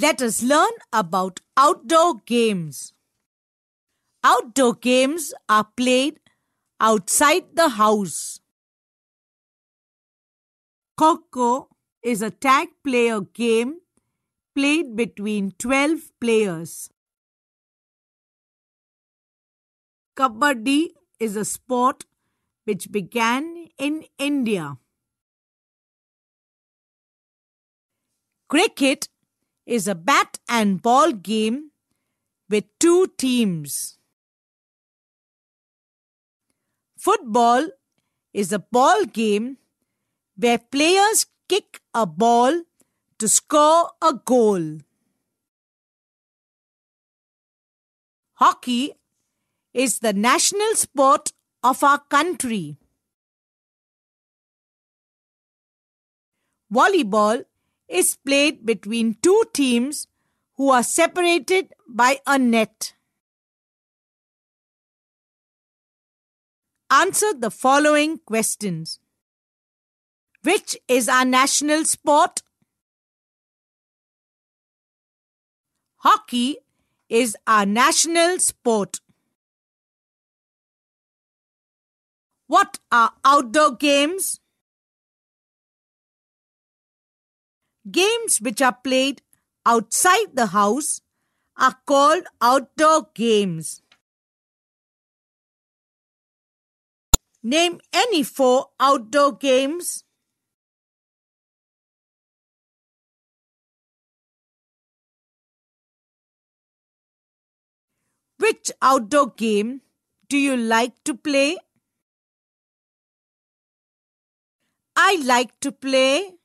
Let us learn about outdoor games. Outdoor games are played outside the house. Kho is a tag player game played between 12 players. Kabaddi is a sport which began in India. Cricket is a bat and ball game with two teams. Football is a ball game where players kick a ball to score a goal. Hockey is the national sport of our country. Volleyball is played between two teams who are separated by a net. Answer the following questions. Which is our national sport? Hockey is our national sport. What are outdoor games? Games which are played outside the house are called outdoor games. Name any four outdoor games. Which outdoor game do you like to play? I like to play